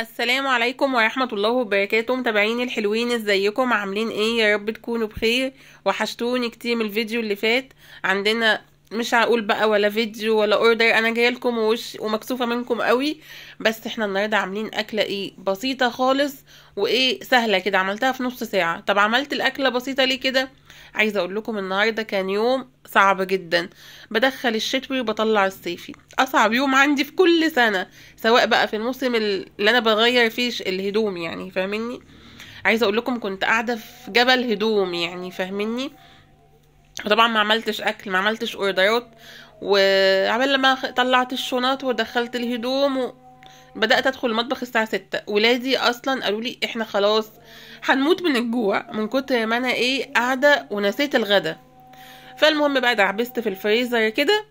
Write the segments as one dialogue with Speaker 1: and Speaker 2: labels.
Speaker 1: السلام عليكم ورحمة الله وبركاته. متابعيني الحلوين ازيكم؟ عاملين إيه؟ يا رب تكونوا بخير. وحشتوني كتير من الفيديو اللي فات. عندنا مش هقول بقى ولا فيديو ولا اوردر أنا جاية لكم ومكسوفة منكم قوي. بس إحنا النهارده عاملين أكلة إيه؟ بسيطة خالص وإيه؟ سهلة كده عملتها في نص ساعة. طب عملت الأكلة بسيطة ليه كده؟ عايزة أقول لكم النهارده كان يوم صعب جدا. بدخل الشتوي وبطلع الصيفي. أصعب يوم عندي في كل سنة سواء بقى في الموسم اللي أنا بغير فيه الهدوم يعني فاهميني؟ عايزة أقول لكم كنت قاعدة في جبل هدوم يعني فاهميني؟ وطبعا ما عملتش أكل ما عملتش أوردرات وعمل لما طلعت الشنط ودخلت الهدوم و... بدأت أدخل المطبخ الساعة ستة. ولادي أصلا قالوا لي إحنا خلاص هنموت من الجوع من كتر ما أنا إيه قاعدة ونسيت الغدا. فالمهم بقى دعبست في الفريزر كده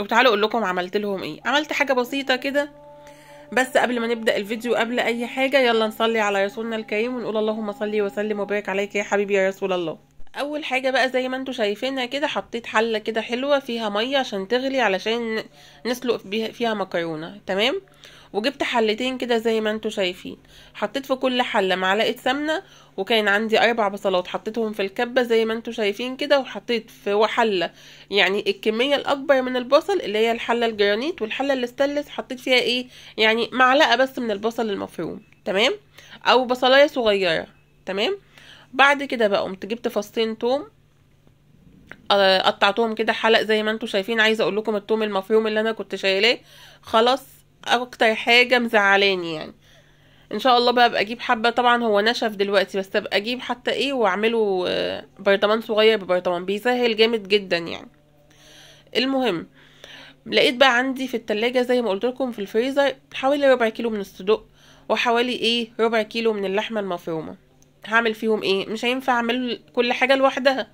Speaker 1: وتعالوا أقول لكم عملت لهم إيه. عملت حاجة بسيطة كده بس قبل ما نبدأ الفيديو قبل أي حاجة يلا نصلي على رسولنا الكريم ونقول اللهم صل وسلم وبارك عليك يا حبيبي يا رسول الله. أول حاجة بقى زي ما أنتم شايفينها كده حطيت حلة كده حلوة فيها مية عشان تغلي علشان نسلق فيها مكرونة تمام؟ وجبت حلتين كده زي ما أنتم شايفين. حطيت في كل حلة معلقة سمنة وكان عندي أربع بصلات. حطيتهم في الكبة زي ما أنتم شايفين كده وحطيت في حلة يعني الكمية الأكبر من البصل اللي هي الحلة الجرانيت والحلة الاستانلس حطيت فيها إيه؟ يعني معلقة بس من البصل المفروم تمام؟ أو بصلاية صغيرة تمام؟ بعد كده بقى قمت جبت فصين توم قطعتهم كده حلق زي ما أنتم شايفين عايزة أقول لكم التوم المفروم اللي أنا كنت شايلاه. خلاص أكتر حاجة مزعلاني يعني. إن شاء الله بقى أبقى أجيب حبة طبعا هو نشف دلوقتي بس أبقى أجيب حتى إيه وأعمله برطمان صغير ببرطمان بيسهل جامد جدا يعني. المهم لقيت بقى عندي في التلاجة زي ما قلت لكم في الفريزر حوالي ربع كيلو من الصدوق وحوالي إيه ربع كيلو من اللحمة المفرومة. هعمل فيهم إيه؟ مش هينفع اعمل كل حاجة لوحدها.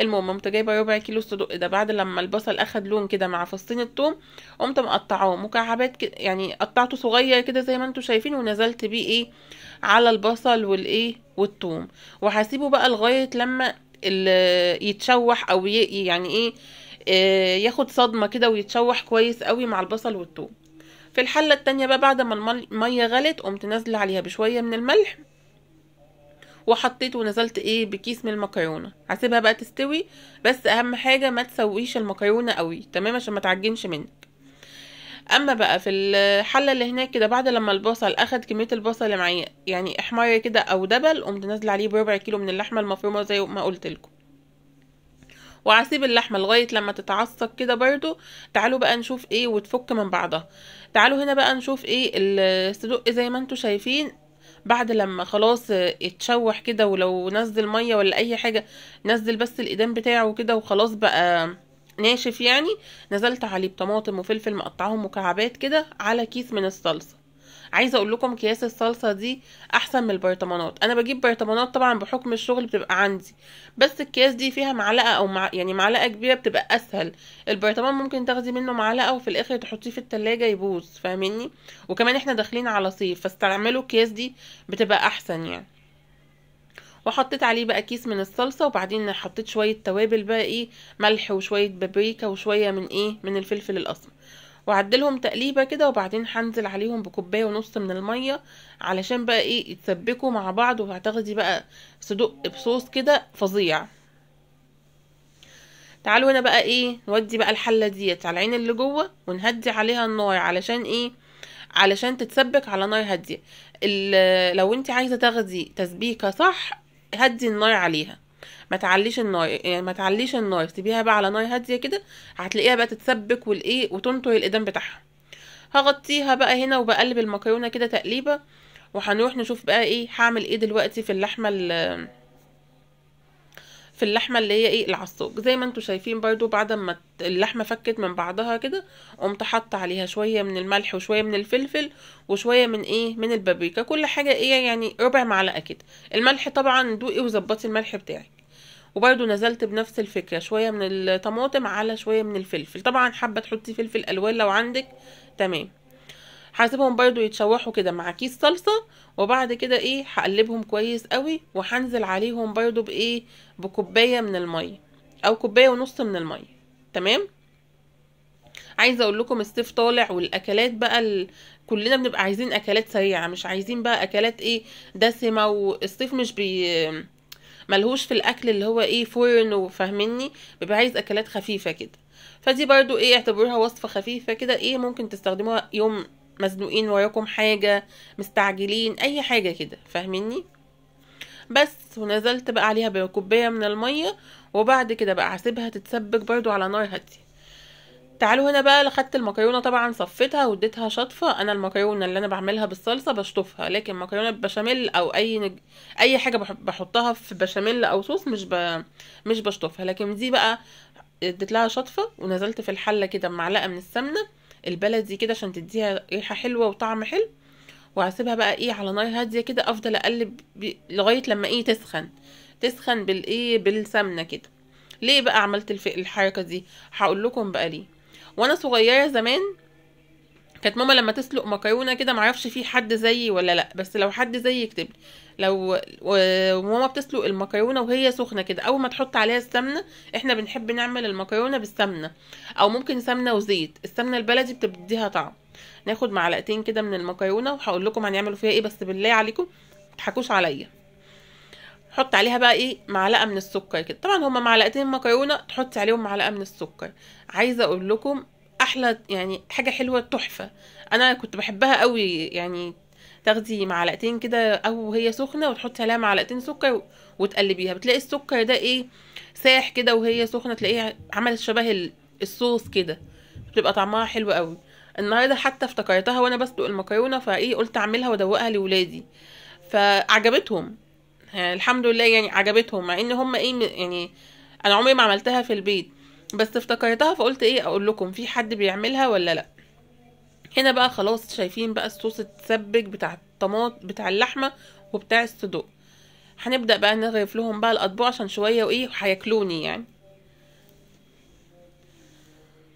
Speaker 1: المهم قمت جايبة ربع كيلو صدق. ده بعد لما البصل أخد لون كده مع فصين الثوم قمت مقطعاه مكعبات كده يعني قطعته صغير كده زي ما أنتم شايفين ونزلت بيه إيه؟ على البصل والإيه؟ والثوم وهسيبه بقى لغاية لما يتشوح أو يعني إيه؟ آه ياخد صدمة كده ويتشوح كويس قوي مع البصل والثوم في الحلة التانية بقى بعد ما المية غلت قمت نازلة عليها بشوية من الملح. وحطيت ونزلت إيه بكيس من المكرونة. هسيبها بقى تستوي بس اهم حاجة ما تسويش المكرونة قوي تمام؟ عشان ما تعجنش منك. اما بقى في الحلة اللي هناك كده بعد لما البصل اخد كمية البصل اللي معايا يعني احمر كده أو دبل قمت نازلة عليه بربع كيلو من اللحمة المفرومة زي ما قلت لكم. وهسيب اللحمة لغاية لما تتعصق كده برضو. تعالوا بقى نشوف إيه وتفك من بعضها. تعالوا هنا بقى نشوف إيه الصدق زي ما أنتم شايفين. بعد لما خلاص اتشوح كده ولو نزل مية ولا أي حاجة نزل بس الايدام بتاعه كده وخلاص بقى ناشف يعني نزلت عليه بطماطم وفلفل مقطعهم مكعبات كده على كيس من الصلصة. عايزة أقول لكم اكياس الصلصة دي أحسن من البرطمانات. أنا بجيب برطمانات طبعا بحكم الشغل بتبقى عندي بس الكياس دي فيها معلقة أو مع يعني معلقة كبيرة بتبقى أسهل. البرطمان ممكن تاخدي منه معلقة وفي الآخر تحطيه في التلاجة يبوظ فاهميني؟ وكمان إحنا داخلين على صيف فاستعملوا الكياس دي بتبقى أحسن يعني. وحطيت عليه بقى كيس من الصلصة وبعدين حطيت شوية توابل بقى إيه ملح وشوية بابريكا وشوية من إيه من الفلفل الأسمر. وعدلهم تقليبة كده وبعدين هنزل عليهم بكوباية ونص من المية علشان بقى إيه يتسبكوا مع بعض. وهتاخدي بقى صدق بصوص كده فظيع. تعالوا هنا بقى إيه نودي بقى الحلة ديت على العين اللي جوه ونهدي عليها النار علشان إيه علشان تتسبك على نار هادية. لو انت عايزة تاخدي تسبيكة صح هدي النار عليها. ما تعليش النار يعني ما تعليش النار سيبيها بقى على نار هادية كده هتلاقيها بقى تتسبك والإيه وتنطر الايدام بتاعها. هغطيها بقى هنا وبقلب المكرونة كده تقليبة وهنروح نشوف بقى إيه هعمل إيه دلوقتي في اللحمة في اللحمة اللي هي إيه العصاج. زي ما أنتم شايفين برضو بعد ما اللحمة فكت من بعضها كده قمت حاطة عليها شوية من الملح وشوية من الفلفل وشوية من إيه من البابريكا. كل حاجة إيه يعني ربع معلقة كده. الملح طبعا دوقي وظبطي الملح بتاعك. وبرده نزلت بنفس الفكرة شوية من الطماطم على شوية من الفلفل. طبعا حابة تحطي فلفل ألوان لو عندك. تمام. هسيبهم برضو يتشوحوا كده مع كيس صلصة وبعد كده إيه هقلبهم كويس قوي وهنزل عليهم برضو بإيه بكوباية من المية أو كوباية ونص من المية. تمام؟ عايزة أقول لكم الصيف طالع والأكلات بقى ال... كلنا بنبقى عايزين أكلات سريعة مش عايزين بقى أكلات إيه دسمة والصيف مش بي ملهوش في الأكل اللي هو إيه فرن وفاهمني بيبقى عايز أكلات خفيفة كده. فدي برضو إيه اعتبروها وصفة خفيفة كده إيه ممكن تستخدموها يوم مزنوقين وراكم حاجة مستعجلين أي حاجة كده فاهميني؟ بس ونزلت بقى عليها بكوباية من المية وبعد كده بقى هسيبها تتسبك برضو على نار هادية. تعالوا هنا بقى خدت المكرونة طبعا صفيتها واديتها شطفة. أنا المكرونة اللي أنا بعملها بالصلصة بشطفها لكن مكرونة بشاميل أو أي نج... أي حاجة بح- بحطها في بشاميل أو صوص مش ب... مش بشطفها. لكن دي بقى اديت لها شطفة ونزلت في الحلة كده بمعلقه من السمنة البلدي كده عشان تديها ريحة حلوة وطعم حلو. وهسيبها بقى إيه على نار هادية كده أفضل أقلب ب... لغاية لما إيه تسخن. تسخن بالإيه؟ بالسمنة كده. ليه بقى عملت الف... الحركة دي؟ هقول لكم بقى ليه. وأنا صغيرة زمان كانت ماما لما تسلق مكرونة كده معرفش في حد زيي ولا لأ بس لو حد زيي يكتب. لو وماما بتسلق المكرونة وهي سخنة كده أول ما تحط عليها السمنة إحنا بنحب نعمل المكرونة بالسمنة أو ممكن سمنة وزيت. السمنة البلدي بتديها طعم. ناخد معلقتين كده من المكرونة وهقول لكم هنعملوا فيها إيه بس بالله عليكم متضحكوش عليا. حط عليها بقى إيه معلقة من السكر كده. طبعا هما معلقتين مكرونة تحطي عليهم معلقة من السكر. عايزة أقول لكم أحلى يعني حاجة حلوة تحفة. أنا كنت بحبها قوي يعني تاخدي معلقتين كده أو هي سخنة وتحطي عليها معلقتين سكر وتقلبيها. بتلاقي السكر ده إيه ساح كده وهي سخنة تلاقيها عملت شبه ال- الصوص كده. بتبقى طعمها حلو قوي النهارده حتى افتكرتها وأنا بسلق المكرونة فايه قلت أعملها وأدوقها لاولادي فعجبتهم. الحمد لله يعني عجبتهم مع إن هم إيه يعني أنا عمري ما عملتها في البيت بس افتكرتها فقلت إيه أقول لكم في حد بيعملها ولا لأ. هنا بقى خلاص شايفين بقى الصوص اتسبك بتاع الطماط بتاع اللحمة وبتاع الصدوق. هنبدأ بقى نغرف لهم بقى الأطباق عشان شوية وإيه هياكلوني يعني.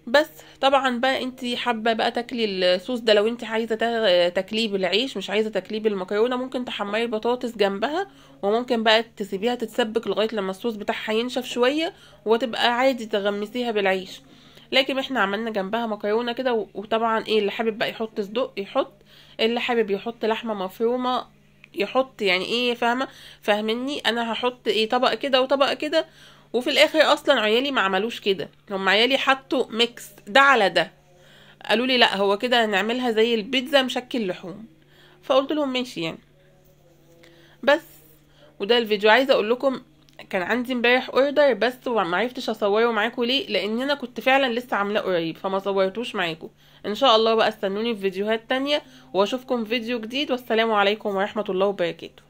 Speaker 1: بس طبعا بقى انت حابة بقى تاكلي الصوص ده لو انت عايزة تا- تاكليه بالعيش مش عايزة تاكليه بالمكرونة ممكن تحمري بطاطس جنبها وممكن بقى تسيبيها تتسبك لغاية لما الصوص بتاعها ينشف شوية وتبقى عادي تغمسيها بالعيش. لكن إحنا عملنا جنبها مكرونة كده وطبعا إيه اللي حابب بقى يحط صدق يحط اللي حابب يحط لحمة مفرومة يحط يعني إيه فاهمة؟ فاهمني أنا هحط إيه طبق كده وطبق كده وفي الآخر أصلا عيالي ما عملوش كده. هم عيالي حطوا mix ده على ده. قالوا لي لا هو كده نعملها زي البيتزا مشكل لحوم. فقلت لهم ماشي يعني. بس وده الفيديو عايزة أقول لكم كان عندي امبارح order بس وما عرفتش أصوره معاكم ليه؟ لأن أنا كنت فعلا لسه عاملاه قريب فما صورتوش معاكم إن شاء الله بقى استنوني في فيديوهات تانية وأشوفكم في فيديو جديد والسلام عليكم ورحمة الله وبركاته.